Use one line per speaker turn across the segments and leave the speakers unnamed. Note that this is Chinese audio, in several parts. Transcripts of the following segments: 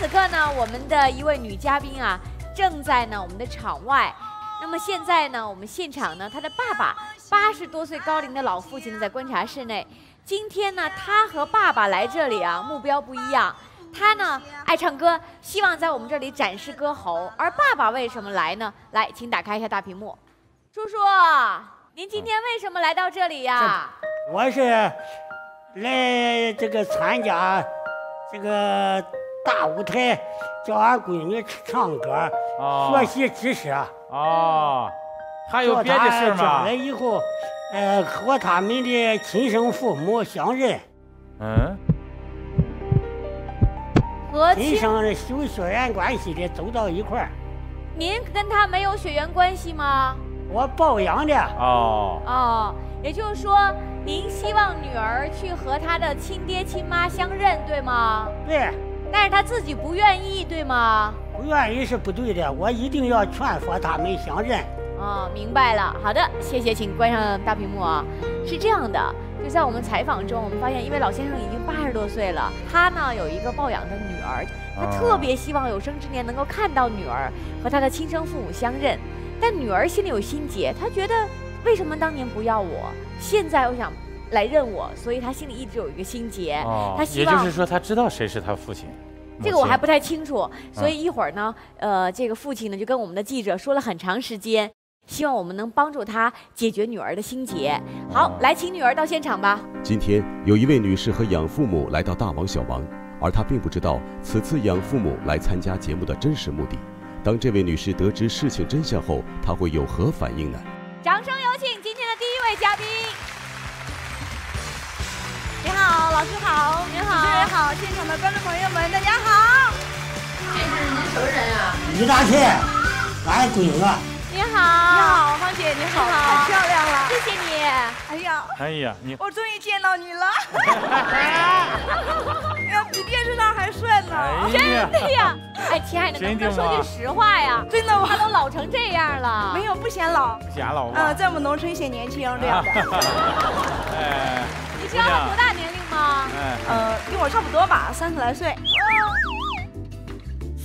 此刻呢，我们的一位女嘉宾啊，正在呢我们的场外。那么现在呢，我们现场呢，她的爸爸八十多岁高龄的老父亲在观察室内。今天呢，他和爸爸来这里啊，目标不一样。他呢爱唱歌，希望在我们这里展示歌喉。而爸爸为什么来呢？来，请打开一下大屏幕。叔叔，您今天为什么来到这里呀？
我是来这个参加这个大舞台，叫俺闺女唱歌，学习知识。
哦，还有别的事吗？
将来以后，呃，和他们的亲生父母相认。嗯。
和
亲生的有血缘关系的走到一块儿。
您跟他没有血缘关系吗？
我抱养的。
哦。哦，也就是说，您希望女儿去和她的亲爹亲妈相认，对吗？
对。
但是他自己不愿意，对吗？
不愿意是不对的，我一定要劝说他们相认。
哦，明白了。好的，谢谢，请关上大屏幕啊。是这样的。就在我们采访中，我们发现，一位老先生已经八十多岁了，他呢有一个抱养的女儿，他特别希望有生之年能够看到女儿和他的亲生父母相认，但女儿心里有心结，她觉得为什么当年不要我，现在又想来认我，所以他心里一直有一个心结。
他希望，也就是说，他知道谁是他父亲，
这个我还不太清楚，所以一会儿呢，呃，这个父亲呢就跟我们的记者说了很长时间。希望我们能帮助他解决女儿的心结。好，来请女儿到现场吧。
今天有一位女士和养父母来到大王小王，而她并不知道此次养父母来参加节目的真实目的。当这位女士得知事情真相后，她会有何反应呢？
好，老师好，
您好，主持人好，现场的观众朋友们，大家好。
这是您什么人啊？
李大翠，俺闺女。
你好，你
好，芳姐，你好，太漂亮了，
谢谢你。
哎呀，
哎呀，你
我终于见到你了。哎呀，比电视上还帅呢。
真的呀？哎，亲爱的，能不能说句实话呀？
真的，
他都老成这样了。
没有，不显老，
不显老
嗯，在我们农村显年轻这样的。
哎，你知道他多大年龄吗？
哎，呃，跟我差不多吧，三十来岁。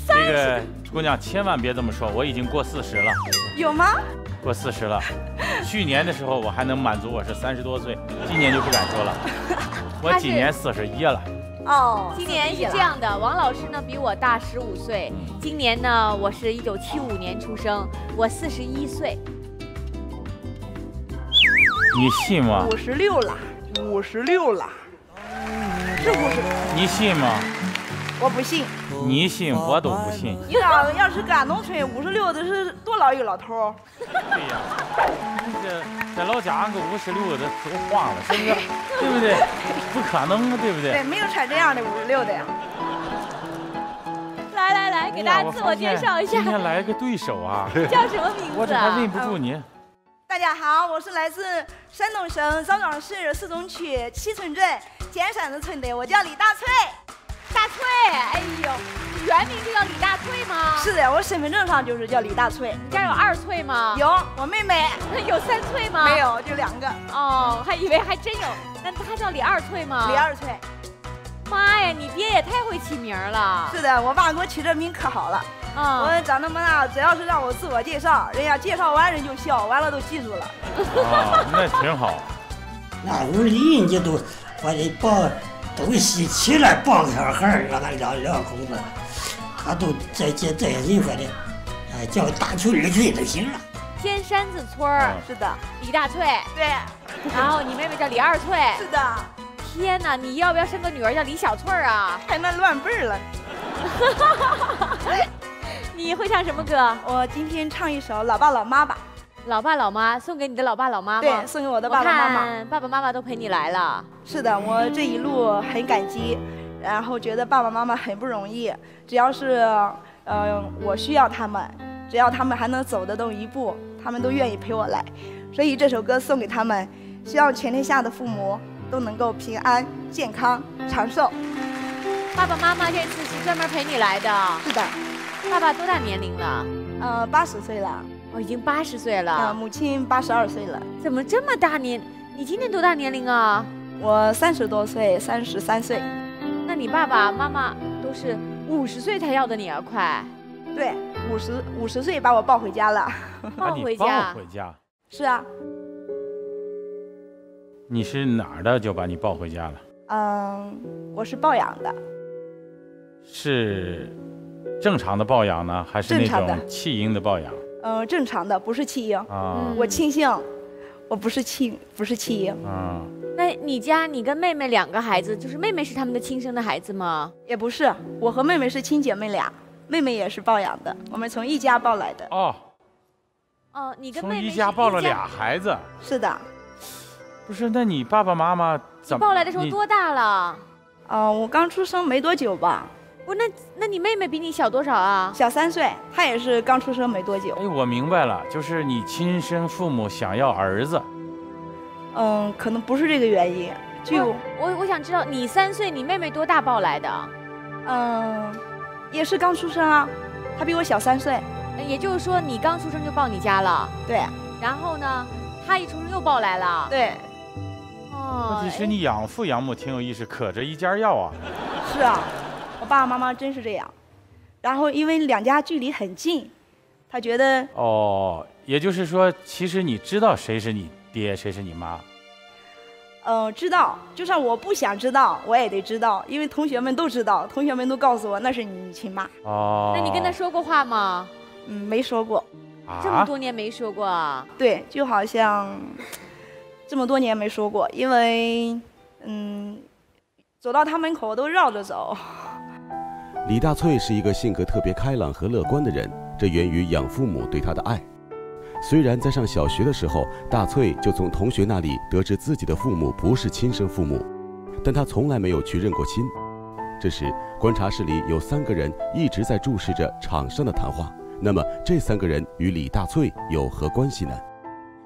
三十。
姑娘，千万别这么说，我已经过四十了。
有吗？
过四十了。去年的时候我还能满足我是三十多岁，今年就不敢说了。我今年四十一了。哦，
今年是这样的，王老师呢比我大十五岁。今年呢，我是一九七五年出生，我四十一岁。
你信吗？
五十六了，五十六了，是五十。
你信吗？
我不信，
你信我都不信。
你要要是赶农村，五十六的是多老一个老头
对呀，这在老家俺个五十六的都黄了，是不是？对不对？不可能对不对？
对，没有穿这样的五十六的呀。
来来来，给大家自我介绍一下。
今天来个对手啊！
叫什么名字？
我这还认不住你。
大家好，我是来自山东省枣庄市四中区七村镇尖山子村的，我叫李大翠。
大翠，哎呦，你原名就叫李大翠吗？
是的，我身份证上就是叫李大翠。
你家有二翠吗？
有，我妹妹。
有三翠吗？
没有，就两个。
哦，还以为还真有。那她叫李二翠吗？
李二翠。
妈呀，你爹也太会起名了。
是的，我爸给我起这名可好了。啊，我长那么大，只要是让我自我介绍，人家介绍完人就笑，完了都记住了。
啊，那挺好。
那屋里人家都我得抱。都稀奇了，抱个小孩让他两两口子，他都在在在人说的，哎，叫大翠二翠就行了。
尖山子村儿
是的，
李大翠
对，
然后你妹妹叫李二翠
是的。
天哪，你要不要生个女儿叫李小翠啊？
还那乱辈儿了。
你会唱什么歌？
我今天唱一首《老爸老妈》吧。
老爸老妈送给你的老爸老妈吗？
对，送给我的爸爸妈妈。
爸爸妈妈都陪你来了。
是的，我这一路很感激，然后觉得爸爸妈妈很不容易。只要是，呃，我需要他们，只要他们还能走得动一步，他们都愿意陪我来。所以这首歌送给他们，希望全天下的父母都能够平安、健康、长寿。
爸爸妈妈这次是专门陪你来的。
是的。
爸爸多大年龄了？
呃，八十岁了。
我已经八十岁了，
母亲八十二岁了，
怎么这么大年？你今年多大年龄啊？
我三十多岁，三十三岁。
那你爸爸妈妈都是五十岁才要的你啊快。
对，五十五十岁把我抱回家了。
抱回家？抱回家？
是啊。
你是哪儿的？就把你抱回家了？
嗯，我是抱养的。
是正常的抱养呢，还是那种弃婴的抱养？
嗯，正常的，不是弃婴。啊。我庆幸，我不是弃，不是弃婴。
啊。那你家你跟妹妹两个孩子，就是妹妹是他们的亲生的孩子吗？
也不是，我和妹妹是亲姐妹俩，妹妹也是抱养的，我们从一家抱来的。哦。
哦，你跟妹妹
从一家抱了俩孩子。
是的。
不是，那你爸爸妈妈怎么？
抱来的时候多大了？
哦，我刚出生没多久吧。
不，那那你妹妹比你小多少啊？
小三岁，她也是刚出生没多久。
哎，我明白了，就是你亲生父母想要儿子。
嗯，可能不是这个原因。就
我我想知道，你三岁，你妹妹多大抱来的？
嗯，也是刚出生啊，她比我小三岁。
也就是说，你刚出生就抱你家了？
对。
然后呢，她一出生又抱来了？
对。
问题是你养父养母挺有意思，可着一家要啊。
是啊，我爸爸妈妈真是这样。然后因为两家距离很近，他觉得
哦，也就是说，其实你知道谁是你爹，谁是你妈。
嗯，知道。就算我不想知道，我也得知道，因为同学们都知道，同学们都告诉我那是你亲妈。
哦。那你跟他说过话吗？
嗯，没说过。
这么多年没说过啊？
对，就好像。这么多年没说过，因为，嗯，走到他门口都绕着走。
李大翠是一个性格特别开朗和乐观的人，这源于养父母对她的爱。虽然在上小学的时候，大翠就从同学那里得知自己的父母不是亲生父母，但她从来没有去认过亲。这时，观察室里有三个人一直在注视着场上的谈话。那么，这三个人与李大翠有何关系呢？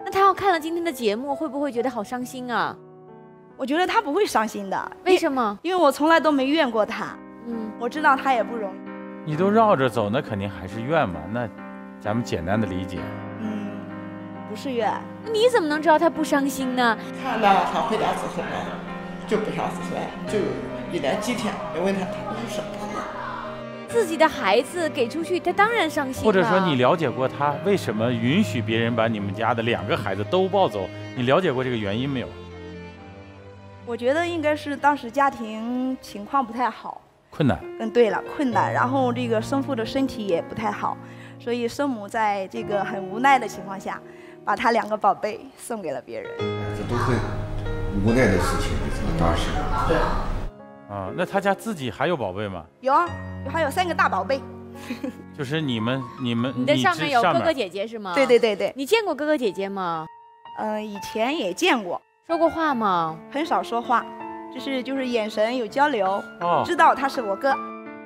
那他要看了今天的节目，会不会觉得好伤心啊？
我觉得他不会伤心的。
为什么？
因为我从来都没怨过他。嗯，我知道他也不容易。
你都绕着走，那肯定还是怨嘛。那咱们简单的理解。
嗯，不是怨。
那你怎么能知道他不伤心呢？
看到？他回家之后呢，就不想出来，就一连几天没问他他不生活。
自己的孩子给出去，他当然伤心。
或者说，你了解过他为什么允许别人把你们家的两个孩子都抱走？你了解过这个原因没有？
我觉得应该是当时家庭情况不太好，
困难。
嗯，对了，困难。然后这个生父的身体也不太好，所以生母在这个很无奈的情况下，把他两个宝贝送给了别人。
这都是无奈的事情，当时。对。
啊，那他家自己还有宝贝吗？
有，还有三个大宝贝。
就是你们，你们，
你的上面有哥哥姐姐是吗？
对对对对。
你见过哥哥姐姐吗？
嗯，以前也见过。
说过话吗？
很少说话，就是就是眼神有交流，知道他是我哥。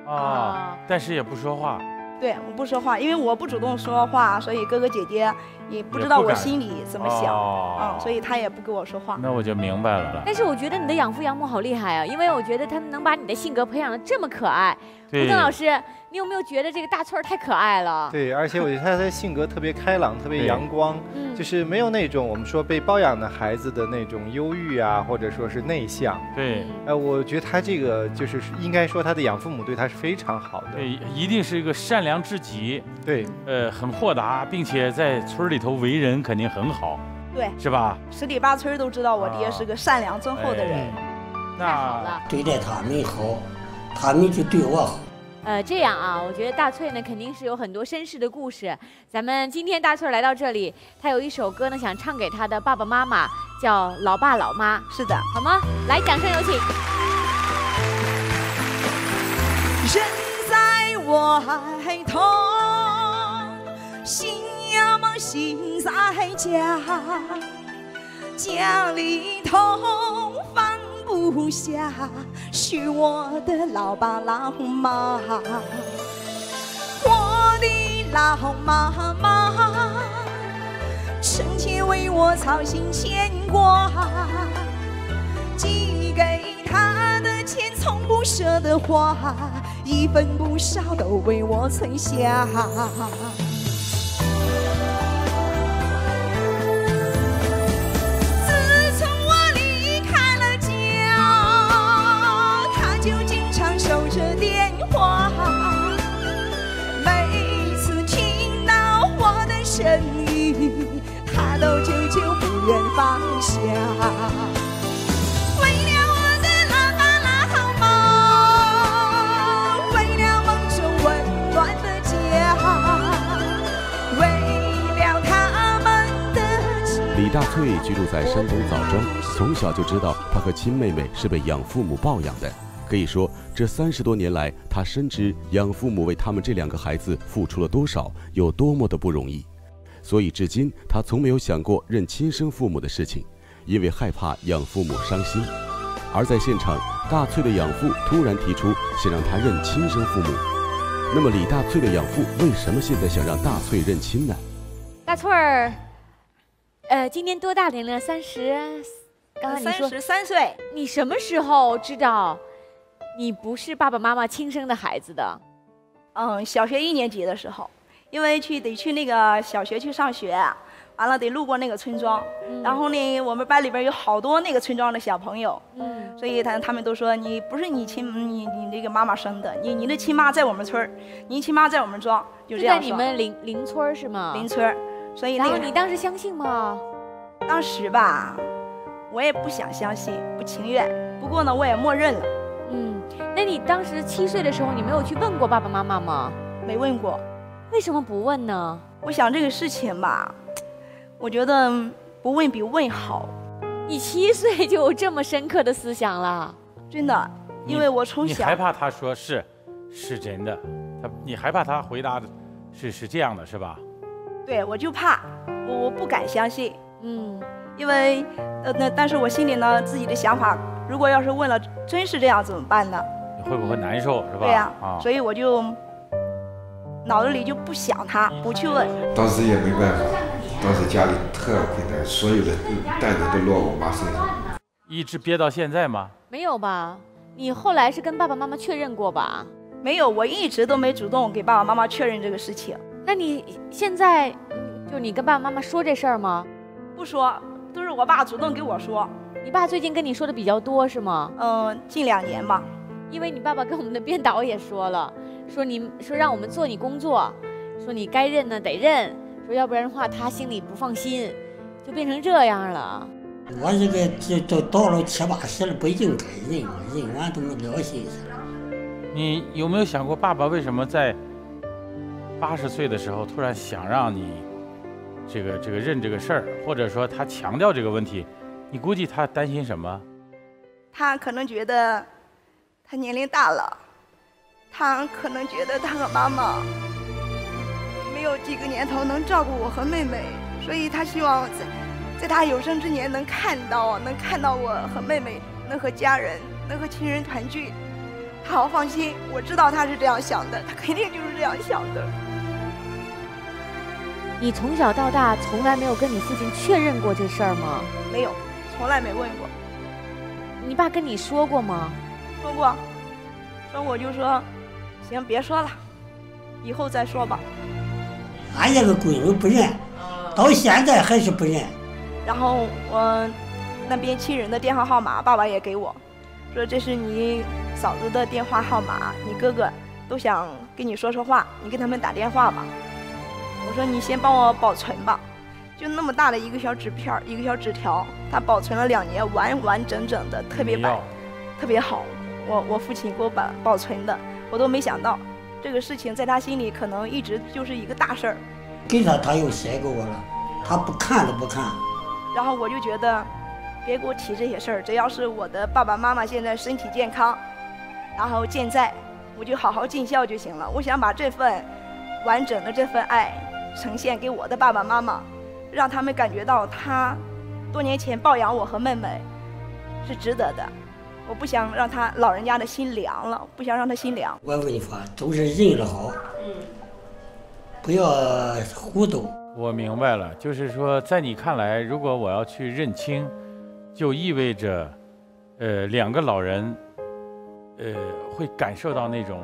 啊，但是也不说话。
对，我不说话，因为我不主动说话，所以哥哥姐姐也不知道我心里怎么想，嗯，所以他也不跟我说话。
那我就明白了。
但是我觉得你的养父养母好厉害啊，因为我觉得他们能把你的性格培养的这么可爱。胡邓老师。你有没有觉得这个大翠儿太可爱了？
对，而且我觉得他的性格特别开朗，特别阳光，就是没有那种我们说被包养的孩子的那种忧郁啊，或者说是内向。
对，
呃，我觉得他这个就是应该说他的养父母对他是非常好的。
对，一定是一个善良至极。
对，
呃，很豁达，并且在村里头为人肯定很好。
对，
是吧？
十里八村都知道我爹是个善良忠厚的人。
太好了，
对待他们好，他们就对我好。
呃，这样啊，我觉得大翠呢肯定是有很多身世的故事。咱们今天大翠来到这里，她有一首歌呢想唱给她的爸爸妈妈，叫《老爸老妈》。
是的，
好吗？来，掌声有请。
人在外头，心呀么心在家，家里头放。不下是我的老爸老妈，我的老妈妈，成天为我操心牵挂，寄给她的钱从不舍得花，一分不少都为我存下。远方向。为了我的老爸老妈，为了梦中温暖的家，为了他们
李大翠居住在山东枣庄，从小就知道她和亲妹妹是被养父母抱养的。可以说，这三十多年来，她深知养父母为他们这两个孩子付出了多少，有多么的不容易，所以至今他从没有想过认亲生父母的事情，因为害怕养父母伤心。而在现场，大翠的养父突然提出想让他认亲生父母，那么李大翠的养父为什么现在想让大翠认亲呢？
大翠儿，呃，今年多大年龄？三十，刚刚你说
三十三岁。
你什么时候知道？你不是爸爸妈妈亲生的孩子的，
嗯，小学一年级的时候，因为去得去那个小学去上学，完了得路过那个村庄，然后呢，我们班里边有好多那个村庄的小朋友，嗯，所以他他们都说你不是你亲你你那个妈妈生的，你你的亲妈在我们村儿，你亲妈在我们庄，就这样
在你们邻邻村是吗？
邻村，所以
然后你当时相信吗？
当时吧，我也不想相信，不情愿，不过呢，我也默认了。嗯。
那你当时七岁的时候，你没有去问过爸爸妈妈吗？
没问过，
为什么不问呢？
我想这个事情吧，我觉得不问比问好。
你七岁就有这么深刻的思想了？
真的，因为我从小
你害怕他说是，是真的，他你害怕他回答的是是这样的，是吧？
对，我就怕，我我不敢相信，嗯，因为呃那但是我心里呢自己的想法，如果要是问了真是这样怎么办呢？
你会不会难受是吧？
对呀，啊，所以我就脑子里就不想他，不去问。
当时也没办法，当时家里特困难，所有的担子都落我妈身上。
一直憋到现在吗？
没有吧？你后来是跟爸爸妈妈确认过吧？
没有，我一直都没主动给爸爸妈妈确认这个事情。
那你现在就你跟爸爸妈妈说这事儿吗？
不说，都是我爸主动给我说。
你爸最近跟你说的比较多是吗？
嗯，近两年吧。
因为你爸爸跟我们的编导也说了，说你说让我们做你工作，说你该认的得认，说要不然的话他心里不放心，就变成这样了。
我这个这都到了七八十了，不应该认，认完都没了心思了。
你有没有想过，爸爸为什么在八十岁的时候突然想让你这个这个认这个事儿，或者说他强调这个问题？你估计他担心什么？
他可能觉得。他年龄大了，他可能觉得他和妈妈没有几个年头能照顾我和妹妹，所以他希望在在他有生之年能看到，能看到我和妹妹能和家人能和亲人团聚。他好放心，我知道他是这样想的，他肯定就是这样想的。
你从小到大从来没有跟你父亲确认过这事儿吗？
没有，从来没问过。
你爸跟你说过吗？
说过，说我就说，行，别说了，以后再说吧。
俺家个闺女不认，到现在还是不认。
然后我那边亲人的电话号码，爸爸也给我，说这是你嫂子的电话号码，你哥哥都想跟你说说话，你给他们打电话吧。我说你先帮我保存吧，就那么大的一个小纸片一个小纸条，他保存了两年，完完整整的，特别白，特别好。我我父亲给我保保存的，我都没想到，这个事情在他心里可能一直就是一个大事儿。
给他，他又写给我了，他不看都不看。
然后我就觉得，别给我提这些事儿，只要是我的爸爸妈妈现在身体健康，然后健在，我就好好尽孝就行了。我想把这份完整的这份爱呈现给我的爸爸妈妈，让他们感觉到他多年前抱养我和妹妹是值得的。我不想让他老人家的心凉了，不想让他心凉。
我跟你说，都是认了好，嗯，不要糊涂。
我明白了，就是说，在你看来，如果我要去认亲，就意味着，呃，两个老人，呃，会感受到那种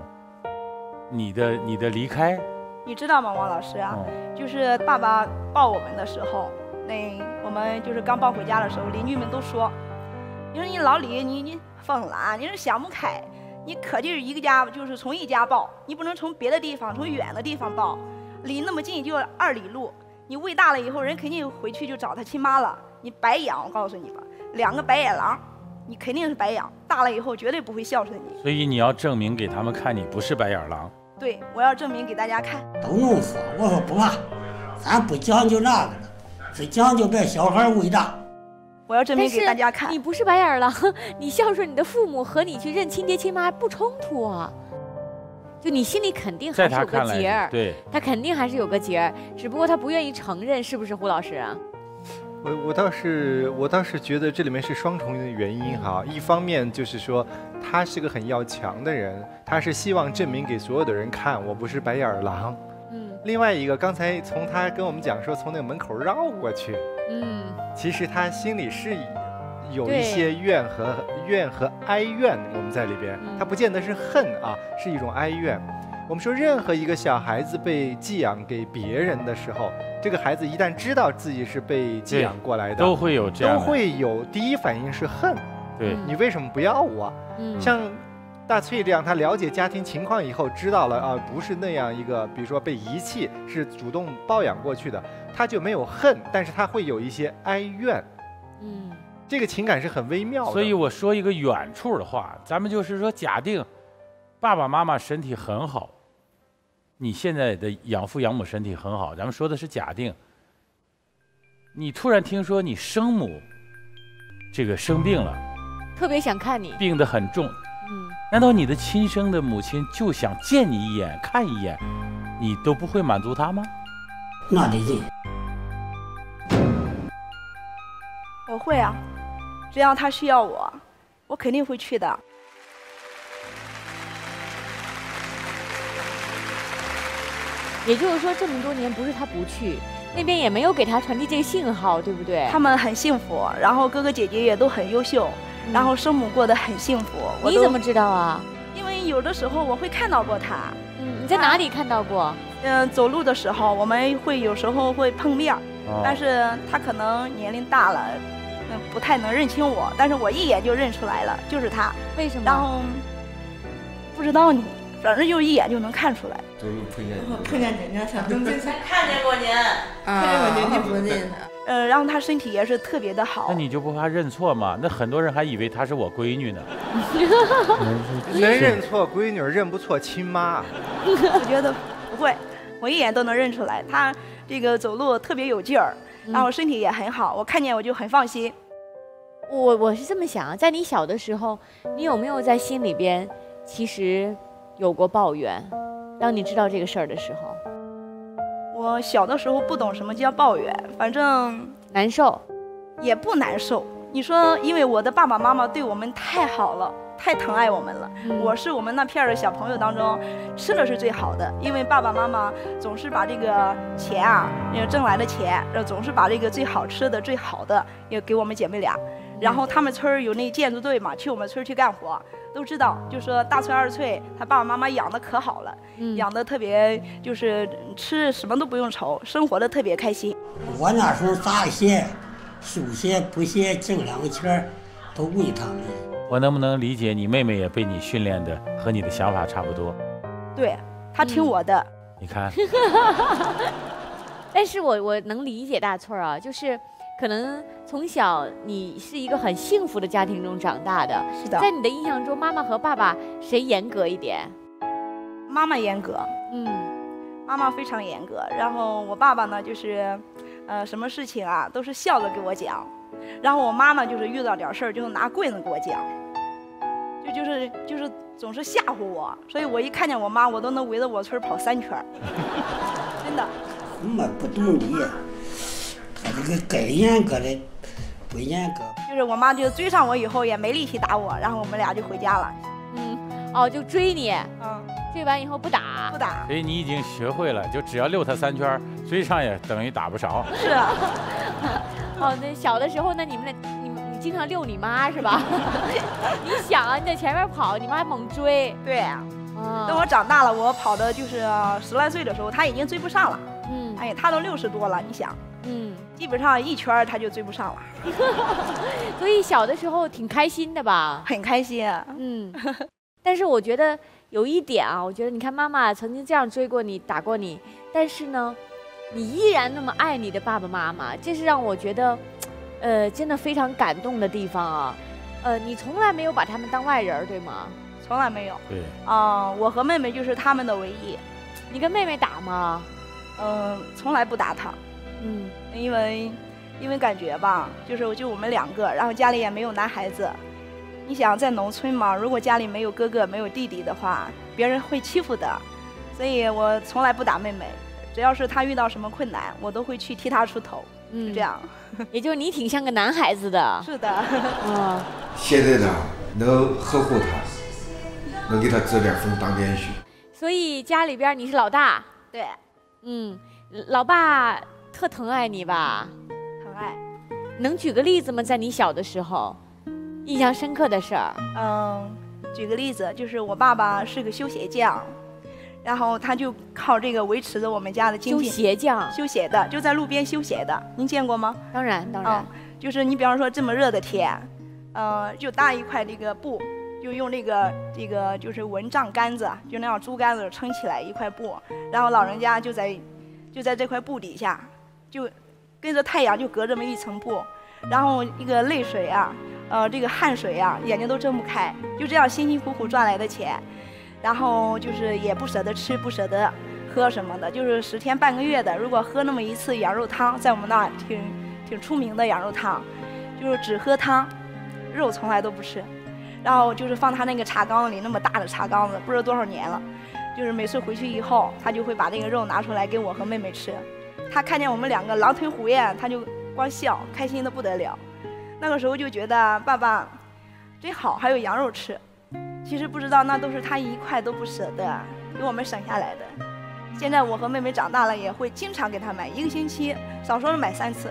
你的你的离开。
你知道吗，王老师啊？就是爸爸抱我们的时候，那我们就是刚抱回家的时候，邻居们都说，你说你老李，你你。疯了啊！你是想不开，你可劲儿一个家就是从一家抱，你不能从别的地方，从远的地方抱，离那么近就二里路。你喂大了以后，人肯定回去就找他亲妈了。你白养，我告诉你吧，两个白眼狼，你肯定是白养，大了以后绝对不会孝顺你。
所以你要证明给他们看，你不是白眼狼。
对，我要证明给大家看。
都弄死我说不怕，咱不讲究那个了，只讲究把小孩喂大。
我要证明给大家看，
你不是白眼狼，你孝顺你的父母和你去认亲爹亲妈不冲突啊。就你心里肯定还是有个结儿，
对，
他肯定还是有个结儿，只不过他不愿意承认，是不是胡老师啊？
我我倒是我倒是觉得这里面是双重的原因哈，一方面就是说他是个很要强的人，他是希望证明给所有的人看我不是白眼狼。嗯。另外一个，刚才从他跟我们讲说从那个门口绕过去。嗯，其实他心里是有一些怨和怨和哀怨，我们在里边，他不见得是恨啊，是一种哀怨。我们说，任何一个小孩子被寄养给别人的时候，这个孩子一旦知道自己是被寄养过来的，
都会有这样，
都会有第一反应是恨。
对
你为什么不要我？嗯像大翠这样，他了解家庭情况以后，知道了啊，不是那样一个，比如说被遗弃，是主动抱养过去的。他就没有恨，但是他会有一些哀怨，嗯，这个情感是很微妙的。
所以我说一个远处的话，咱们就是说，假定爸爸妈妈身体很好，你现在的养父养母身体很好，咱们说的是假定。你突然听说你生母这个生病了，
特别想看你，
病得很重，嗯，难道你的亲生的母亲就想见你一眼、看一眼，你都不会满足她吗？
那得劲。
我会啊，只要她需要我，我肯定会去的。
也就是说，这么多年不是他不去，那边也没有给他传递这个信号，对不对？
他们很幸福，然后哥哥姐姐也都很优秀，然后生母过得很幸福。
你怎么知道啊？
因为有的时候我会看到过他。
嗯，你在哪里看到过？
嗯，走路的时候我们会有时候会碰面，但是他可能年龄大了。嗯不太能认清我，但是我一眼就认出来了，就是他。
为什么？
然后不知道你，反正就一眼就能看出来。
走路碰见碰见人家才能认。看见过您，看见过您，你不认他。
呃，然后她身体也是特别的好。
那你就不怕认错吗？那很多人还以为她是我闺女呢。
能认错闺女，认不错亲妈。
我觉得不会，我一眼都能认出来。她这个走路特别有劲儿。然后身体也很好，我看见我就很放心。
我我是这么想，在你小的时候，你有没有在心里边其实有过抱怨？当你知道这个事儿的时候，
我小的时候不懂什么叫抱怨，反正
难受，
也不难受。你说，因为我的爸爸妈妈对我们太好了。太疼爱我们了，我是我们那片儿的小朋友当中吃的是最好的，因为爸爸妈妈总是把这个钱啊，那个挣来的钱，总是把这个最好吃的、最好的也给我们姐妹俩。然后他们村儿有那建筑队嘛，去我们村儿去干活，都知道，就说大翠二翠，他爸爸妈妈养的可好了，养的特别，就是吃什么都不用愁，生活的特别开心。
我那时候咋些，休息不歇，挣两个钱儿都喂他们。
我能不能理解你妹妹也被你训练的和你的想法差不多？
对，她听我的。
你看。
但是我我能理解大翠儿啊，就是可能从小你是一个很幸福的家庭中长大的。
是的。
在你的印象中，妈妈和爸爸谁严格一点？
妈妈严格。嗯。妈妈非常严格，然后我爸爸呢，就是，呃，什么事情啊都是笑着给我讲，然后我妈呢，就是遇到点事儿就是拿棍子给我讲。就就是就是总是吓唬我，所以我一看见我妈，我都能围着我村跑三圈 真的。
我们不懂理，他这个该严格的不严格。
就是我妈就追上我以后也没力气打我，然后我们俩就回家了。
嗯，哦，就追你。嗯。追完以后不打。
不打。
所以你已经学会了，就只要遛他三圈，追上也等于打不着。
是啊。
哦，那小的时候，那你们俩。经常遛你妈是吧？你想啊，你在前面跑，你妈猛追。
对啊，等我长大了，我跑的就是十来岁的时候，他已经追不上了。嗯，哎，他都六十多了，你想，嗯，基本上一圈他就追不上了。
所以小的时候挺开心的吧？
很开心。
嗯，但是我觉得有一点啊，我觉得你看妈妈曾经这样追过你、打过你，但是呢，你依然那么爱你的爸爸妈妈，这是让我觉得。呃，真的非常感动的地方啊。呃，你从来没有把他们当外人儿，对吗？
从来没有。
对，
啊、我和妹妹就是他们的唯一。
你跟妹妹打吗？
嗯、从来不打她，
嗯，
因为因为感觉吧，就是就我们两个，然后家里也没有男孩子。你想在农村嘛，如果家里没有哥哥没有弟弟的话，别人会欺负的，所以我从来不打妹妹。只要是她遇到什么困难，我都会去替她出头，
嗯
这样。
也就是你挺像个男孩子的。
是的。
嗯，
现在呢，能呵护他，能给他遮点风挡点雨。
所以家里边你是老大。
对，
嗯，老爸特疼爱你吧？
疼爱。
能举个例子吗？在你小的时候，印象深刻的事儿。
嗯，举个例子，就是我爸爸是个修鞋匠，然后他就靠这个维持着我们家的经济。
修鞋匠，
修鞋的，就在路边修鞋的，您见过吗？
当然，当然。
嗯，就是你比方说这么热的天，呃，就搭一块那个布，就用那个这个就是蚊帐杆子，就那样竹竿子撑起来一块布，然后老人家就在就在这块布底下，就跟着太阳就隔这么一层布，然后一个泪水啊，呃，这个汗水啊，眼睛都睁不开，就这样辛辛苦苦赚来的钱，然后就是也不舍得吃，不舍得喝什么的，就是十天半个月的，如果喝那么一次羊肉汤，在我们那儿挺挺出名的羊肉汤，就是只喝汤，肉从来都不吃，然后就是放他那个茶缸里，那么大的茶缸子，不知道多少年了，就是每次回去以后，他就会把那个肉拿出来给我和妹妹吃，他看见我们两个狼吞虎咽，他就光笑，开心的不得了。那个时候就觉得爸爸真好，还有羊肉吃。其实不知道那都是他一块都不舍得给我们省下来的。现在我和妹妹长大了，也会经常给他买，一个星期少说买三次。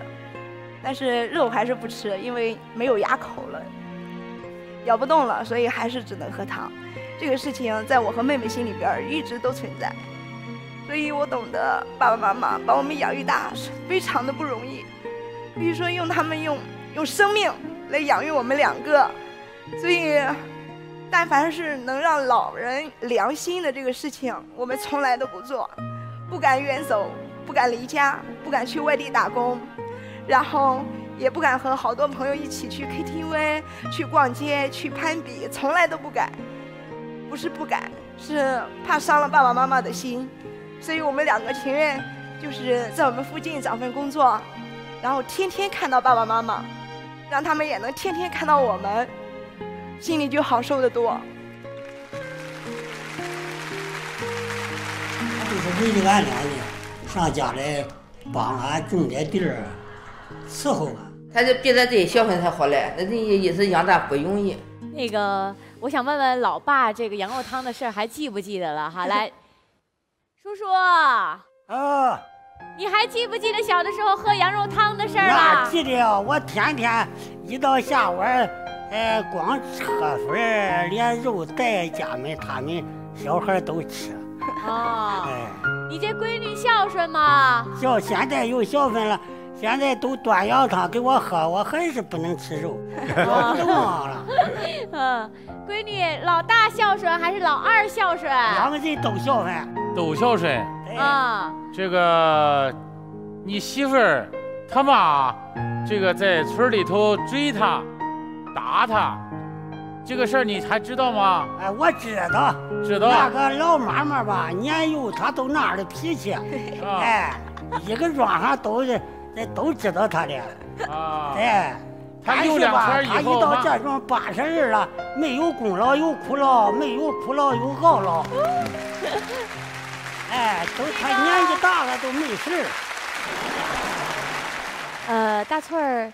但是肉还是不吃，因为没有牙口了，咬不动了，所以还是只能喝汤。这个事情在我和妹妹心里边一直都存在，所以我懂得爸爸妈妈把我们养育大是非常的不容易，可以说用他们用用生命来养育我们两个，所以但凡是能让老人良心的这个事情，我们从来都不做，不敢远走，不敢离家，不敢去外地打工，然后也不敢和好多朋友一起去 KTV、去逛街、去攀比，从来都不敢。不是不敢，是怕伤了爸爸妈妈的心，所以我们两个情愿就是在我们附近找份工作，然后天天看到爸爸妈妈，让他们也能天天看到我们，心里就好受得多。
就是为了俺俩呢，上家来帮俺种点地儿，伺候俺。
他就比咱这小份才好嘞，那人家意思养大不容易。
那个，我想问问老爸，这个羊肉汤的事儿还记不记得了？哈，来，叔叔，
啊，
你还记不记得小的时候喝羊肉汤的事儿
那
啊？
记得呀，我天天一到下午儿，哎，光喝水儿，连肉带家们他们小孩儿都吃。
哦，
哎，
你这闺女孝顺吗？
孝现在有孝顺了，现在都端羊汤给我喝，我还是不能吃肉，我都忘了。
嗯，闺女，老大孝顺还是老二孝顺？
两个人都孝顺。
都孝顺。
啊，
这个，你媳妇儿他妈这个在村里头追他、打他，这个事儿你还知道吗？
哎，我知道，
知道
那个老妈妈吧，年幼她都那样的脾气，
啊
哎，一个庄上都是都知道她的，
啊，
哎。
他有两
但是吧，他
圈以后嘛
一到这种八十人了，没有功劳有苦劳，没有苦劳有熬劳。哎，都他年纪大了都没事儿。
呃，大翠儿，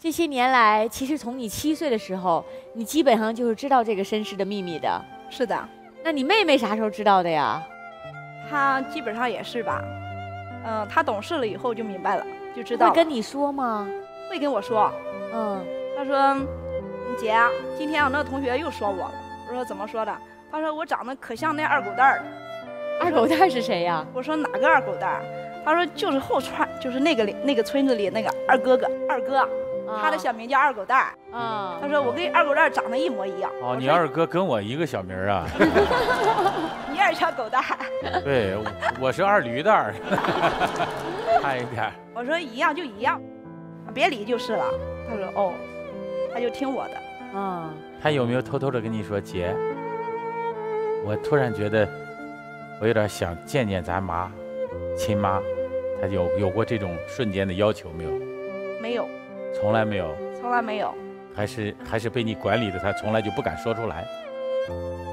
这些年来，其实从你七岁的时候，你基本上就是知道这个身世的秘密的。
是的，
那你妹妹啥时候知道的呀？
她基本上也是吧，嗯、她懂事了以后就明白了，就知道了
会跟你说吗？
会跟我说，
嗯，
她说，姐，啊今天我那同学又说我了。我说怎么说的？她说我长得可像那二狗蛋儿了。
二狗蛋是谁呀？
我说哪个二狗蛋儿？他说就是后川，就是那个里那个村子里那个二哥哥，二哥，他的小名叫二狗蛋儿。
啊，
他说我跟二狗蛋儿长得一模一样。
哦，你二哥跟我一个小名儿啊？
你也是狗蛋儿。
对，我我是二驴蛋儿，差一点儿。
我说一样就一样。别理就是了。他说哦，他就听我的。
嗯，
他有没有偷偷的跟你说姐？我突然觉得我有点想见见咱妈，亲妈。她有有过这种瞬间的要求没有？
没有，
从来没有。
从来没有。
还是还是被你管理的，她从来就不敢说出来。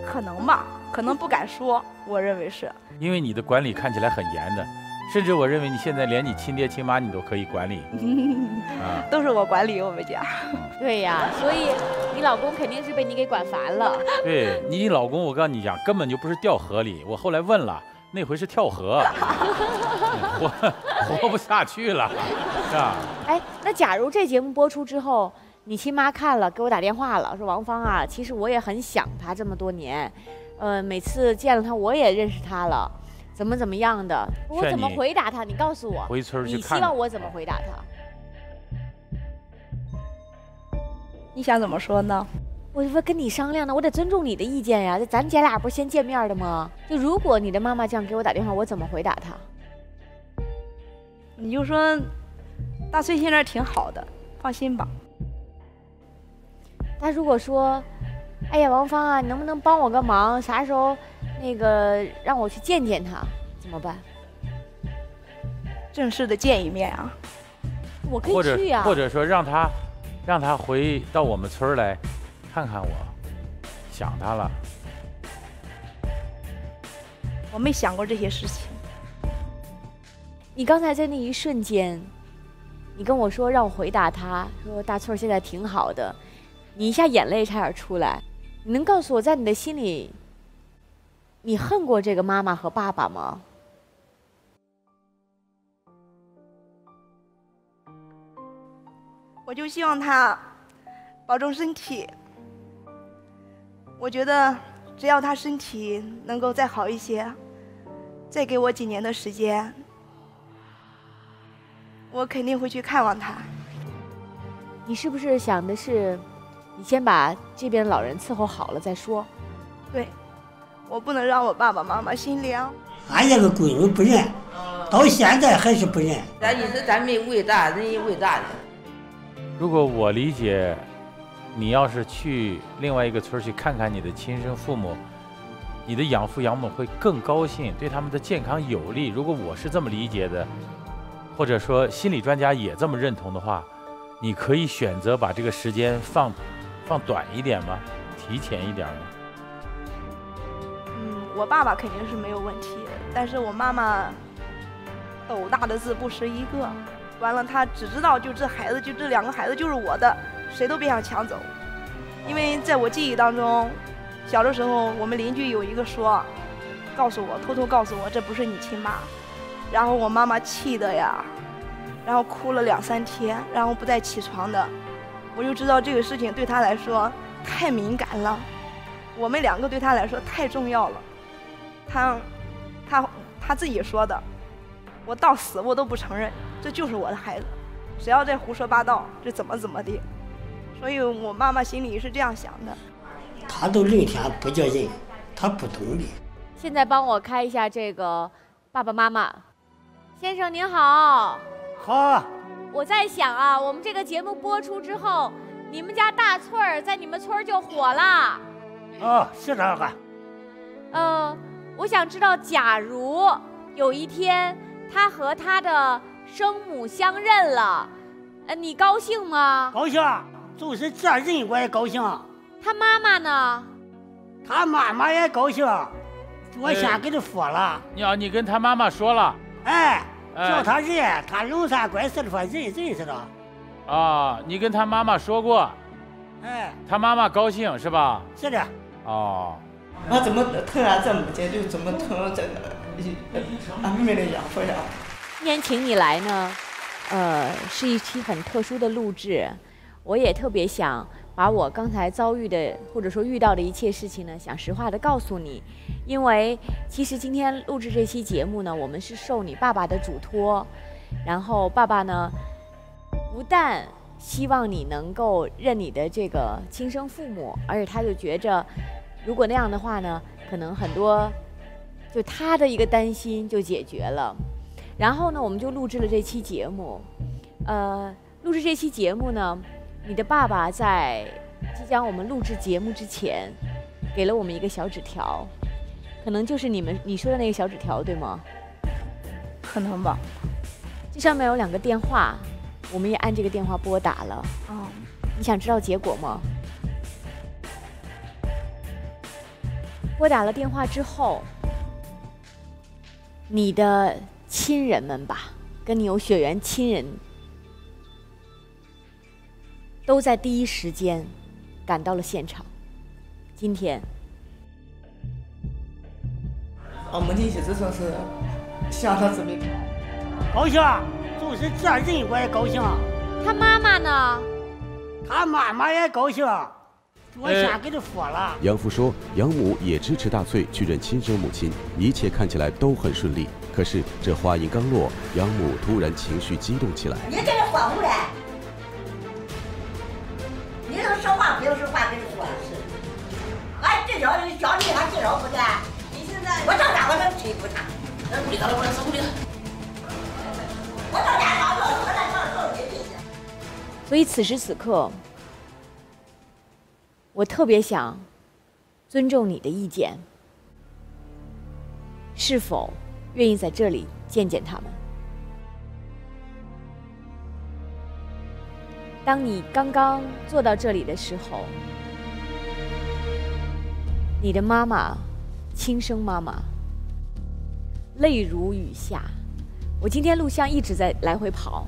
可能吧，可能不敢说，我认为是。
因为你的管理看起来很严的，甚至我认为你现在连你亲爹亲妈你都可以管理。
啊，都是我管理我们家。
对呀，所以你老公肯定是被你给管烦了。
对你老公，我告诉你讲，根本就不是掉河里。我后来问了，那回是跳河，活活不下去了，是吧？
哎，那假如这节目播出之后。你亲妈看了，给我打电话了，说王芳啊，其实我也很想他这么多年，呃，每次见了他，我也认识他了，怎么怎么样的，我怎么回答他？你告诉我，
回村
你希望我怎么回答他？
你想怎么说呢？
我就说跟你商量呢，我得尊重你的意见呀。咱姐俩不是先见面的吗？就如果你的妈妈这样给我打电话，我怎么回答她？
你就说，大翠现在挺好的，放心吧。
他如果说：“哎呀，王芳啊，你能不能帮我个忙？啥时候那个让我去见见他，怎么办？
正式的见一面啊？
我可以去
啊。或者说让他让他回到我们村来看看我，想他了。
我没想过这些事情。
你刚才在那一瞬间，你跟我说让我回答他说大翠现在挺好的。”你一下眼泪差点出来，你能告诉我在你的心里，你恨过这个妈妈和爸爸吗？
我就希望他保重身体。我觉得只要他身体能够再好一些，再给我几年的时间，我肯定会去看望他。
你是不是想的是？你先把这边老人伺候好了再说。
对，我不能让我爸爸妈妈心凉。
俺家个闺女不认，到现在还是不认。
咱意思咱没伟大，人家伟大的。
如果我理解，你要是去另外一个村去看看你的亲生父母，你的养父养母会更高兴，对他们的健康有利。如果我是这么理解的，或者说心理专家也这么认同的话，你可以选择把这个时间放。放短一点吗？提前一点吗？
我爸爸肯定是没有问题，但是我妈妈斗大的字不识一个，完了她只知道就这孩子就这两个孩子就是我的，谁都别想抢走。因为在我记忆当中，小的时候我们邻居有一个说，告诉我偷偷告诉我这不是你亲妈，然后我妈妈气的呀，然后哭了两三天，然后不再起床的。我就知道这个事情对他来说太敏感了，我们两个对他来说太重要了。他，他他自己说的，我到死我都不承认，这就是我的孩子。谁要再胡说八道，这怎么怎么的？所以我妈妈心里是这样想的。
他都人天不叫人，他不懂的。
现在帮我开一下这个爸爸妈妈，先生您好。
好。
我在想啊，我们这个节目播出之后，你们家大翠儿在你们村就火了。
哦，是这个。
嗯，我想知道，假如有一天他和他的生母相认了，呃，你高兴吗？
高兴，就是这人我也高兴。
他妈妈呢？
他妈妈也高兴。我先给他说了。
你好，你跟他妈妈说了？
哎。叫他认，他龙山怪事的说认认识了。
啊，你跟他妈妈说过？
哎，
他妈妈高兴是吧？
是的。
哦。
我怎么突然这母亲，就怎么疼这个俺妹妹的养父呀？
今天请你来呢，呃，是一期很特殊的录制，我也特别想。把我刚才遭遇的，或者说遇到的一切事情呢，想实话的告诉你，因为其实今天录制这期节目呢，我们是受你爸爸的嘱托，然后爸爸呢，不但希望你能够认你的这个亲生父母，而且他就觉着，如果那样的话呢，可能很多，就他的一个担心就解决了，然后呢，我们就录制了这期节目，呃。录制这期节目呢，你的爸爸在即将我们录制节目之前，给了我们一个小纸条，可能就是你们你说的那个小纸条，对吗？
可能吧。
这上面有两个电话，我们也按这个电话拨打了。
哦，
你想知道结果吗？拨打了电话之后，你的亲人们吧，跟你有血缘亲人，都在第一时间赶到了现场。今天，
我们这些子说是相当之美
高兴，就是这人我也高兴。
他妈妈呢？
他妈妈也高兴。我先给他说了。
杨父说，养母也支持大翠去认亲生母亲，一切看起来都很顺利。可是这话音刚落，养母突然情绪激动起来。
你这是慌不嘞？你能说话不要说话跟你说。是。俺至少教你，俺至少不干。你现在我上家我能欺负他？那屋里头我能受不了。我到家上厕所，来上厕所
所以此时此刻。我特别想尊重你的意见，是否愿意在这里见见他们？当你刚刚坐到这里的时候，你的妈妈，亲生妈妈，泪如雨下。我今天录像一直在来回跑，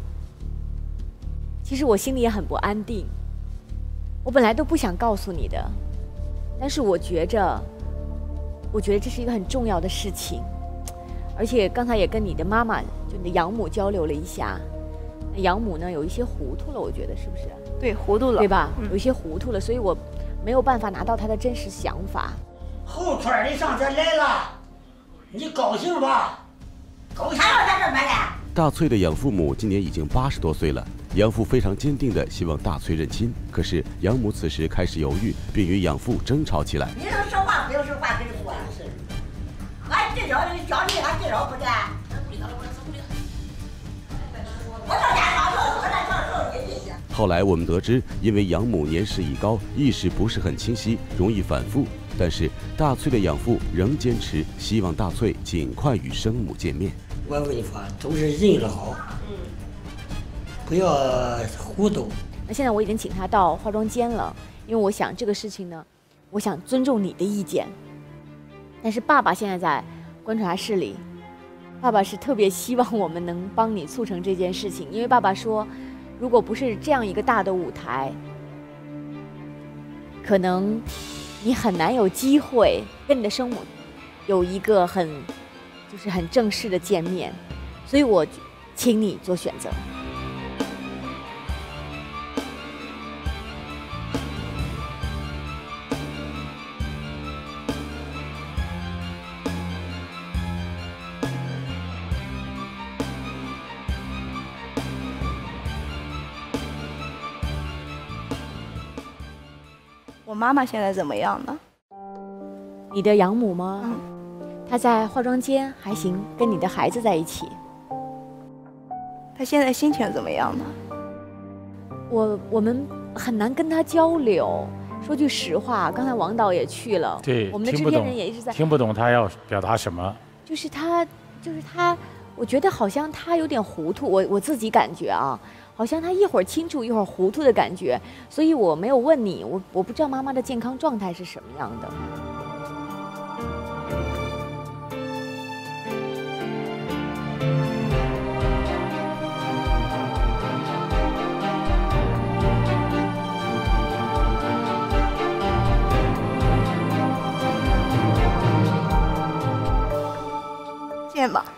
其实我心里也很不安定。我本来都不想告诉你的，但是我觉着，我觉得这是一个很重要的事情，而且刚才也跟你的妈妈，就你的养母交流了一下，养母呢有一些糊涂了，我觉得是不是？
对，糊涂了，
对吧？有一些糊涂了，所以我没有办法拿到她的真实想法。
后村的上这来了，你高兴吧？高兴。
他要在这买的。
大翠的养父母今年已经八十多岁了。养父非常坚定地希望大翠认亲，可是养母此时开始犹豫，并与养父争吵起来。
你能说话不要说话，跟你说是。俺俺至少不干。我到家上厕所，来上厕所
后来我们得知，因为养母年事已高，意识不是很清晰，容易反复。但是大翠的养父仍坚持希望大翠尽快与生母见面。
我跟你说，都是人了好。不要糊涂。
那现在我已经请他到化妆间了，因为我想这个事情呢，我想尊重你的意见。但是爸爸现在在观察室里，爸爸是特别希望我们能帮你促成这件事情，因为爸爸说，如果不是这样一个大的舞台，可能你很难有机会跟你的生母有一个很就是很正式的见面，所以我请你做选择。
妈妈现在怎么样呢？
你的养母吗？嗯，她在化妆间，还行，跟你的孩子在一起。
她现在心情怎么样呢？
我我们很难跟她交流。说句实话，刚才王导也去了，
对，
我们的制片人也一直在
听不懂他要表达什么。
就是他，就是他，我觉得好像他有点糊涂，我我自己感觉啊。好像他一会儿清楚一会儿糊涂的感觉，所以我没有问你，我我不知道妈妈的健康状态是什么样的。
见吧。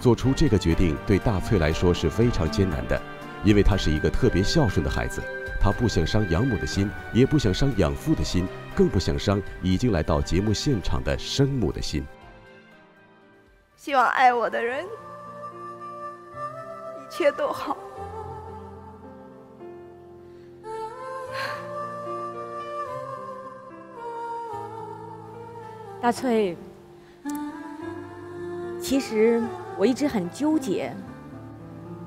做出这个决定对大翠来说是非常艰难的，因为她是一个特别孝顺的孩子，她不想伤养母的心，也不想伤养父的心，更不想伤已经来到节目现场的生母的心。
希望爱我的人一切都好。
大翠，其实我一直很纠结，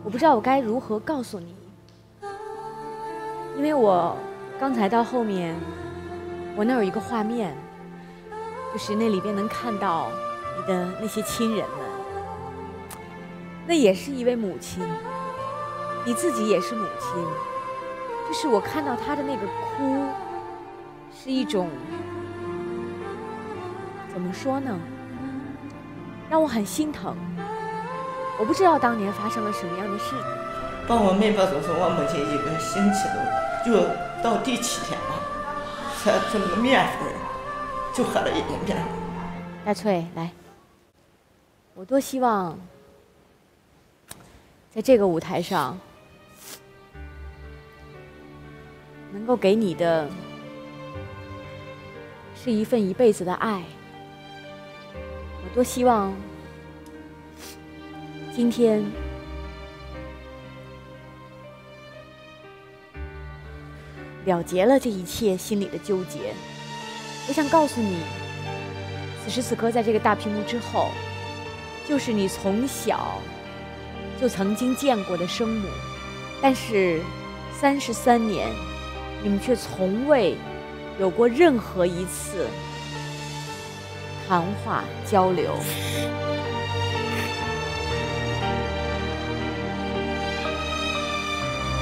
我不知道我该如何告诉你，因为我刚才到后面，我那有一个画面，就是那里边能看到你的那些亲人们，那也是一位母亲，你自己也是母亲，就是我看到她的那个哭，是一种。怎么说呢？让我很心疼。我不知道当年发生了什么样的事。
把我妹妹就是我母亲一个星期都就到第七天了，才吃了个面粉，就喝了一点面粉。
大翠，来，我多希望在这个舞台上能够给你的是一份一辈子的爱。多希望今天了结了这一切心里的纠结。我想告诉你，此时此刻在这个大屏幕之后，就是你从小就曾经见过的生母，但是三十三年，你们却从未有过任何一次。谈话交流，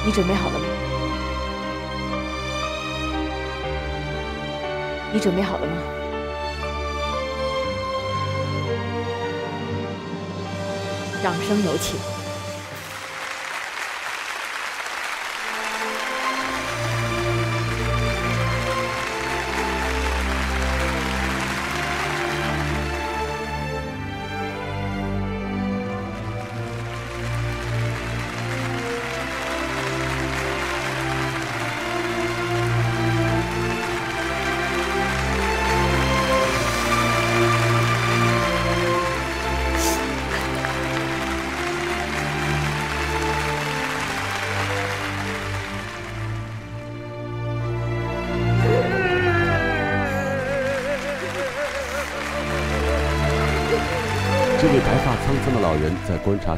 你准备好了吗？你准备好了吗？掌声有请。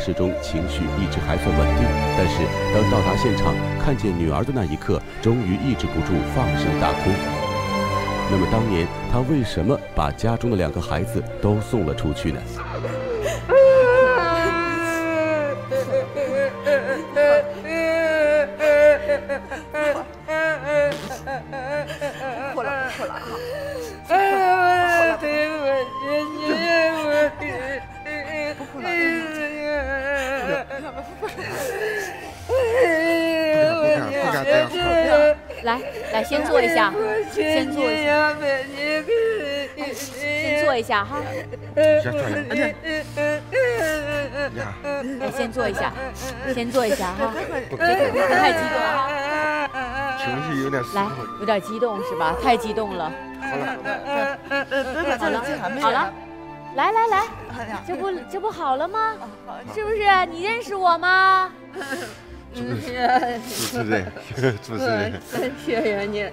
始终，情绪一直还算稳定，但是当到达现场看见女儿的那一刻，终于抑制不住放声大哭。那么当年他为什么把家中的两个孩子都送了出去呢？
来来，先坐一下，先坐一下，先坐一下哈。来，先坐一下，先坐一下哈。别太激动哈。
情绪有点
来，有点激动是吧？太激动了。
好了，
好了，好了，来来来，这不这不好了吗？是不是？你认识我吗？
主持人，主持人，
谢谢你，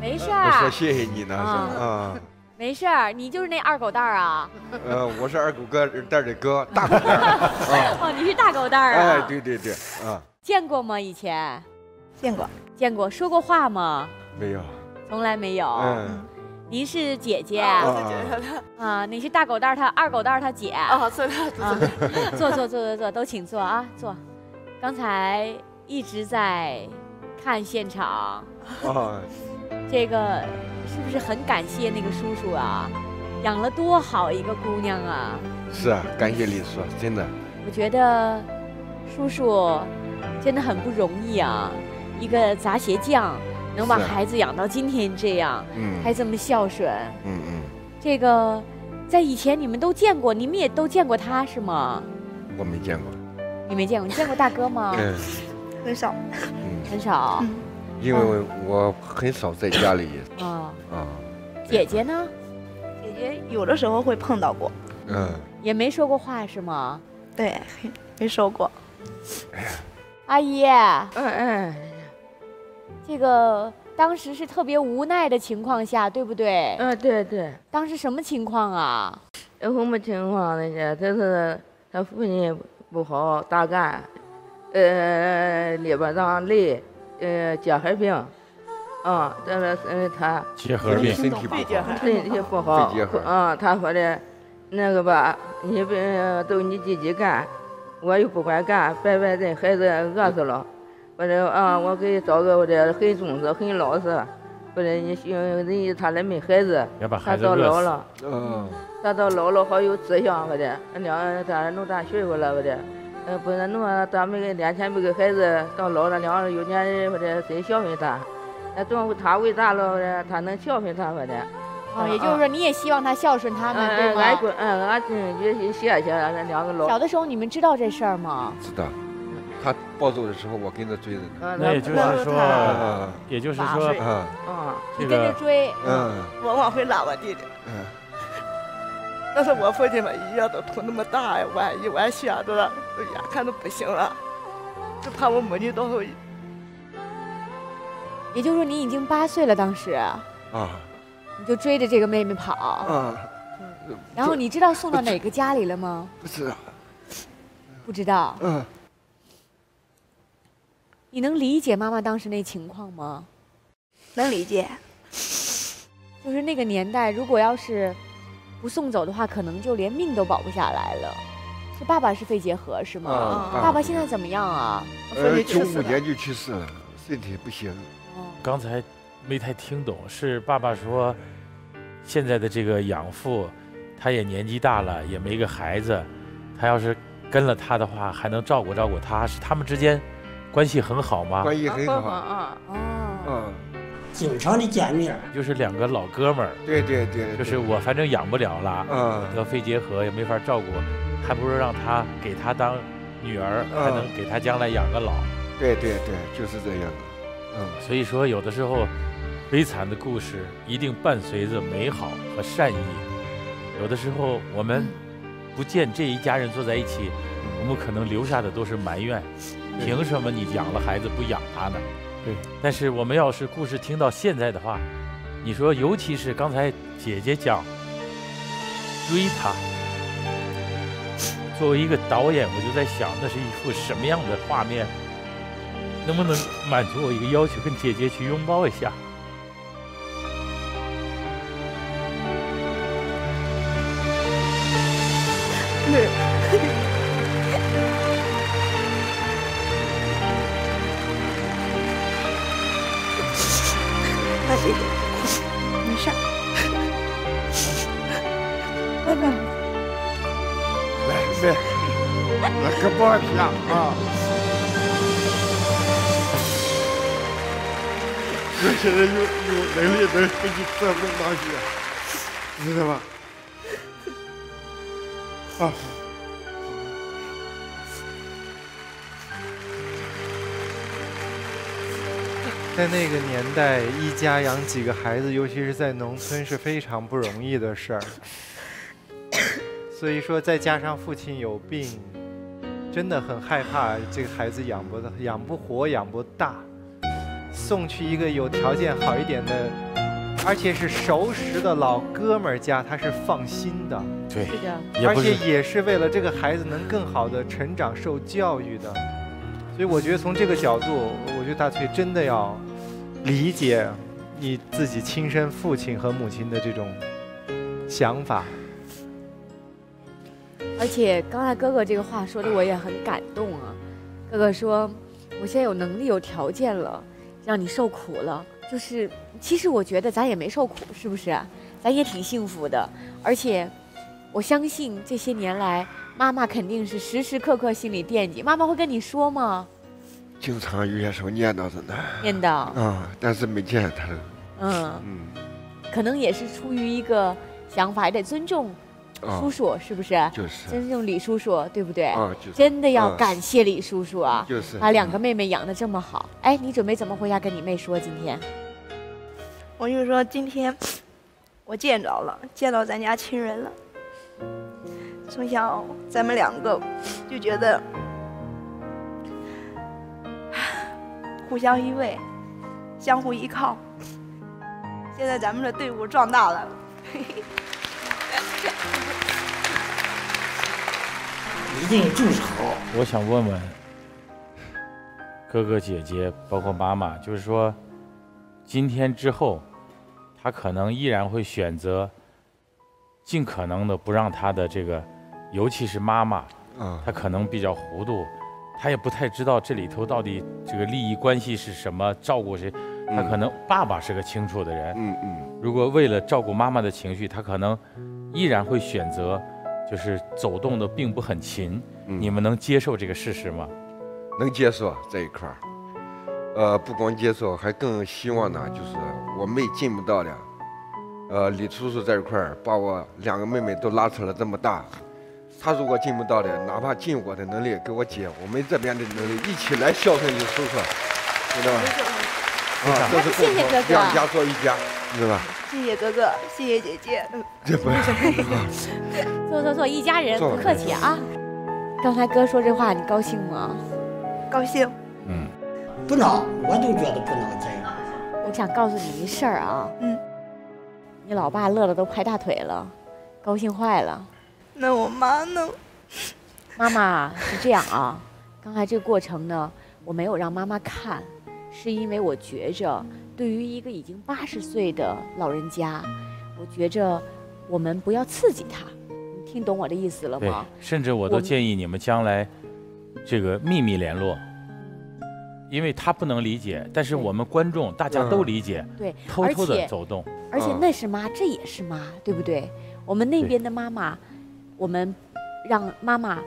没事
儿。我说谢谢你呢，啊，
没事儿，你就是那二狗蛋儿啊？
呃，我是二狗哥蛋的哥，大狗蛋儿。
哦，你是大狗蛋儿啊？
哎，对对对，啊。
见过吗？以前？
见过。
见过，说过话吗？
没有。
从来没有。
嗯。
您是姐姐。啊，你是大狗蛋儿他二狗蛋儿他姐。
啊，坐坐
坐坐坐坐坐，都请坐啊，坐。刚才一直在看现场，这个是不是很感谢那个叔叔啊？养了多好一个姑娘啊！
是啊，感谢李叔，真的。
我觉得叔叔真的很不容易啊，一个杂鞋匠能把孩子养到今天这样，还这么孝顺。
嗯嗯。
这个在以前你们都见过，你们也都见过他是吗？
我没见过。
你没见过？你见过大哥吗？
嗯，
很少，
嗯，
很少。
因为我很少在家里。
啊
啊，
姐姐呢？
姐姐有的时候会碰到过。
嗯。
也没说过话是吗？
对，没说过。
哎呀，
阿姨。
嗯嗯。
这个。当时是特别无奈的情况下，对不对？
嗯，对对。
当时什么情况啊？
有什么情况那些？就是他父亲不好，大干，呃，里边让累，呃，结核病，啊，这个嗯他
结核病。
身体不好。
身体不好啊，他说的，那个吧，你别都你自己干，我又不管干，白白人孩子饿死了，或者啊，我给找个我的很重视、很老实，或者你人家他那没孩子
要把，
他
孩子饿死
到老了。
嗯，
他到老了好有志向，我的，两咱弄大学去了，不的，呃，不然弄咱们个两天没个孩子，到老了两个有年人或者谁孝顺他，那等他为大了，我的，他能孝顺他，我的。
啊，也就是说你也希望他孝顺他们，对
嗯，俺
吗？
闺，嗯，俺真觉得谢谢那两个老。
小的时候你们知道这事儿吗？
知道。他暴走的时候，我跟着追着呢。
嗯
那也就是说
嗯，
也就是说，
嗯
啊，
你跟着追，
嗯
我往回拉我弟弟，
嗯，
但是我父亲嘛，医院都捅那么大呀，万一万血的了，都眼看都不行了，就怕我母亲到时候
也就是说你已经八岁了，当时
啊
你就追着这个妹妹跑，
啊，
然后你知道送到哪个家里了吗？
不知道，
不知道。
嗯，
你能理解妈妈当时那情况吗？
能理解。
就是那个年代，如果要是不送走的话，可能就连命都保不下来了。是爸爸是肺结核是吗？
啊爸爸
现在怎么样啊？
呃，九五年就去世了，身体不行。
刚才没太听懂，是爸爸说，现在的这个养父，他也年纪大了，也没个孩子，他要是跟了他的话，还能照顾照顾他，是他们之间关系很好吗？
关系很好。
啊，
哦，
嗯，
经常的见面。
就是两个老哥们儿，
对对对，
就是我反正养不了了，
嗯
得肺结核也没法照顾，还不如让他给他当女儿，还能给他将来养个老。
对对对，就是这样的。嗯，
所以说，有的时候悲惨的故事一定伴随着美好和善意。有的时候我们不见这一家人坐在一起，我们可能留下的都是埋怨，凭什么你养了孩子不养他呢？
对。
但是我们要是故事听到现在的话，你说，尤其是刚才姐姐讲追他，作为一个导演，我就在想，那是一幅什么样的画面？能不能满足我一个要求，跟姐姐去拥抱一下？
没事儿。
来来，那可抱一下啊！我现在有有能力能给你这么东西，知道吧？啊。
在那个年代，一家养几个孩子，尤其是在农村是非常不容易的事儿。所以说，再加上父亲有病，真的很害怕这个孩子养不养不活、养不大。送去一个有条件好一点的，而且是熟识的老哥们儿家，他是放心的。
对
而且也是为了这个孩子能更好的成长、受教育的。所以我觉得从这个角度，我觉得大崔真的要理解你自己亲生父亲和母亲的这种想法。
而且刚才哥哥这个话说的我也很感动啊。哥哥说，我现在有能力、有条件了，让你受苦了。就是，其实我觉得咱也没受苦，是不是？咱也挺幸福的。而且，我相信这些年来，妈妈肯定是时时刻刻心里惦记。妈妈会跟你说吗？
经常有些时候念叨着呢。
念叨。
啊，但是没见他。
嗯。
嗯。
可能也是出于一个想法，也得尊重叔叔，是不是？
就是。
尊重李叔叔，对不对？
啊，就是。
真的要感谢李叔叔啊！
就是。
把两个妹妹养的这么好。哎，你准备怎么回家跟你妹说今天？
我就说今天我见着了，见到咱家亲人了。从小咱们两个就觉得互相依偎，相互依靠。现在咱们的队伍壮大了。
一定就是好。
我想问问哥哥姐姐，包括妈妈，就是说，今天之后，他可能依然会选择尽可能的不让他的这个，尤其是妈妈，
嗯，
她可能比较糊涂，她也不太知道这里头到底这个利益关系是什么，照顾谁。她可能爸爸是个清楚的人，
嗯嗯，
如果为了照顾妈妈的情绪，她可能依然会选择，就是走动的并不很勤。
嗯
你们能接受这个事实吗？
能接受这一块儿。呃，不光接受，还更希望呢，就是我妹进不到的。呃，李叔叔这一块儿把我两个妹妹都拉扯了这么大，他如果尽不到的，哪怕尽我的能力给我姐，我们这边的能力一起来孝顺你叔叔，知道吧？啊，这是共同
谢谢哥哥
两家做一家，知道吧？
谢谢哥哥，谢谢姐姐。
这不
坐坐坐，一家人，不客气啊。刚才哥说这话，你高兴吗？
高兴。
嗯，
不能，我都觉得不能这样。
我想告诉你一事儿啊，
嗯，
你老爸乐得都拍大腿了，高兴坏了。
那我妈呢？
妈妈是这样啊，刚才这个过程呢，我没有让妈妈看，是因为我觉着，对于一个已经八十岁的老人家，我觉着我们不要刺激他。你听懂我的意思了
对
吗？，
甚至我都建议你们将来这个秘密联络，因为他不能理解，但是我们观众大家都理解，
对，
偷偷的走动。
而且
嗯
那是妈，这也是妈，对不对？我们那边的妈妈，我们让妈妈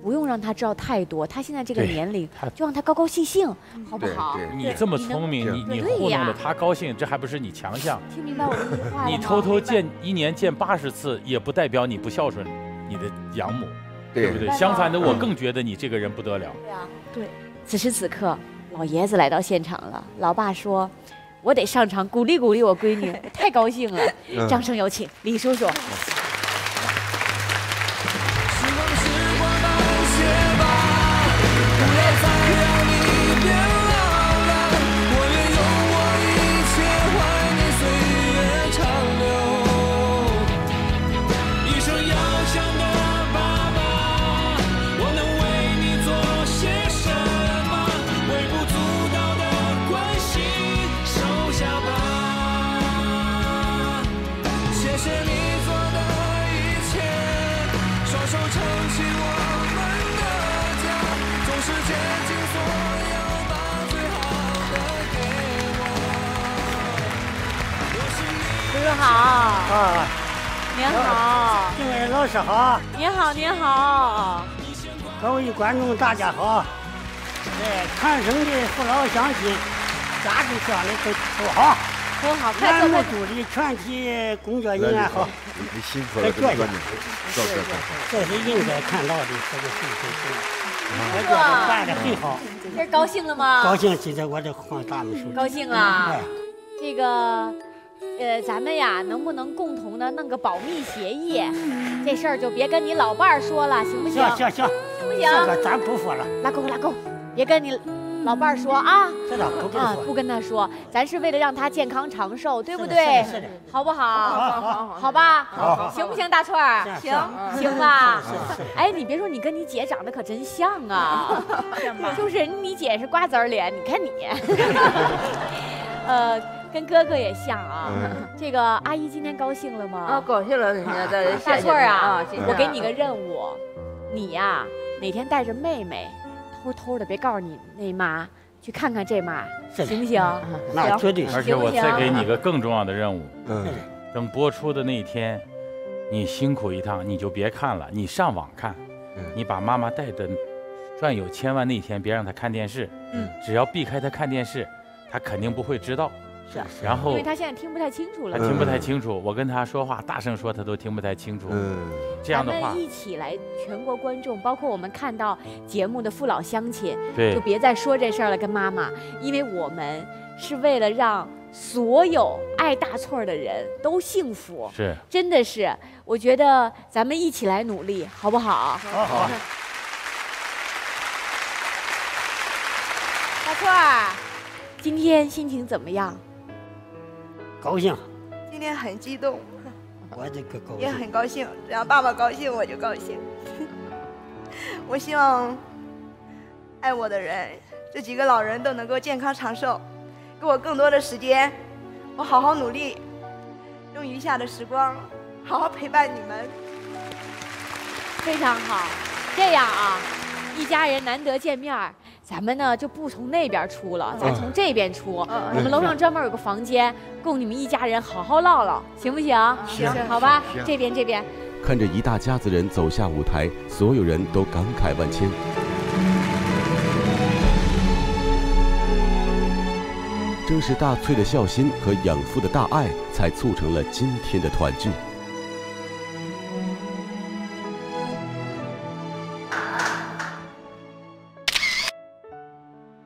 不用让她知道太多，她现在这个年龄，就让她高高兴兴，好不好？
你这么聪明，你你糊弄了她高兴，这还不是你强项？
听明白我的话了吗？
你偷偷见一年见八十次，也不代表你不孝顺你的养母，
对
不对？相反的，我更觉得你这个人不得了。
对啊，对。此时此刻，老爷子来到现场了，老爸说：“我得上场鼓励鼓励我闺女，太高兴了。”
嗯
掌声有请李叔叔。
好。
啊，
您好。
这位老师好，
您好，您好。
各位观众大家好。哎，全省的父老乡亲，家住乡里都都好。
都好，快
栏目组的全体工作人员好。
你辛苦了，这么多年，坐坐坐。
这是应该看到的这个事情，我觉得办的很好。
今儿高兴了吗？
高兴，今天我这换大秘书。
高兴了
哎，
这个，呃，咱们呀，能不能共同的弄个保密协议？这事儿就别跟你老伴儿说了，行不行？
行行行，
行不行？
这个咱不说了。
拉钩拉钩，别跟你老伴儿说啊。
不跟
啊，不跟他说，咱是为了让他健康长寿，对不
是的
对？
是的是的
好不好？
好好好
好吧？
好好
行不行，大串儿？行行吧？哎，你别说，你跟你姐长得可真像啊，就是你姐是瓜子儿脸，你看你，呃，跟哥哥也像啊。这个阿姨今天高兴了吗？
啊，高兴了，人家在
大翠儿啊我给你个任务，你呀、哪天带着妹妹，偷偷的别告诉你那妈，去看看这妈，行不行？
那绝对是
而且我再给你个更重要的任务，
嗯，
等播出的那一天，你辛苦一趟，你就别看了，你上网看，你把妈妈带的赚有千万那天，别让她看电视，
嗯，
只要避开她看电视，她肯定不会知道。
是啊
然后
因为他现在听不太清楚了。
他听不太清楚，我跟他说话大声说，他都听不太清楚。
嗯，
这样的话
咱们，一起来，全国观众，包括我们看到节目的父老乡亲，
对
就别再说这事儿了，跟妈妈，因为我们是为了让所有爱大翠儿的人都幸福。
是
真的是，我觉得咱们一起来努力，好不好？
好好。
大翠儿，今天心情怎么样？
高兴，
今天很激动，
我这个高
也。很高兴，只要爸爸高兴我就高兴。我希望爱我的人，这几个老人都能够健康长寿，给我更多的时间，我好好努力，用余下的时光好好陪伴你们。
非常好，这样啊，一家人难得见面儿，咱们呢就不从那边出了，咱从这边出。我们楼上专门有个房间，供你们一家人好好唠唠，行不行？
行
好吧，这边这边。
看着一大家子人走下舞台，所有人都感慨万千。正是大翠的孝心和养父的大爱，才促成了今天的团聚。